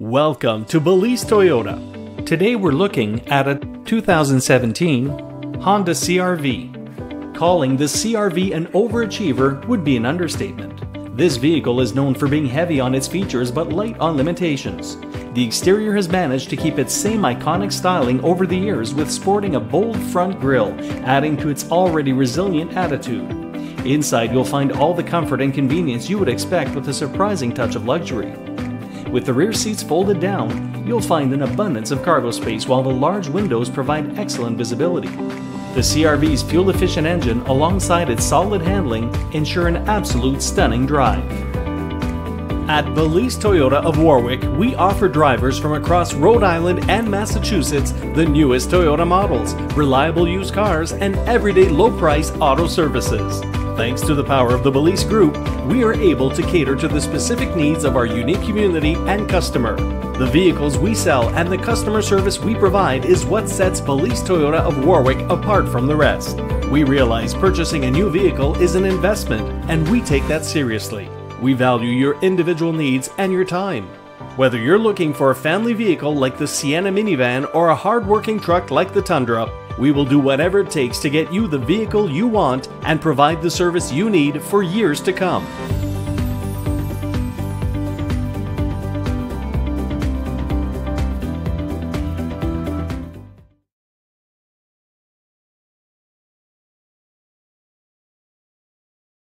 Welcome to Balise Toyota. Today we're looking at a 2017 Honda CRV. Calling the CRV an overachiever would be an understatement. This vehicle is known for being heavy on its features but light on limitations. The exterior has managed to keep its same iconic styling over the years with sporting a bold front grille, adding to its already resilient attitude. Inside you'll find all the comfort and convenience you would expect with a surprising touch of luxury. With the rear seats folded down, you'll find an abundance of cargo space while the large windows provide excellent visibility. The CRV's fuel-efficient engine alongside its solid handling ensure an absolute stunning drive. At Balise Toyota of Warwick, we offer drivers from across Rhode Island and Massachusetts the newest Toyota models, reliable used cars, and everyday low price auto services. Thanks to the power of the Balise Group, we are able to cater to the specific needs of our unique community and customer. The vehicles we sell and the customer service we provide is what sets Balise Toyota of Warwick apart from the rest. We realize purchasing a new vehicle is an investment, and we take that seriously. We value your individual needs and your time. Whether you're looking for a family vehicle like the Sienna minivan or a hard-working truck like the Tundra, we will do whatever it takes to get you the vehicle you want and provide the service you need for years to come.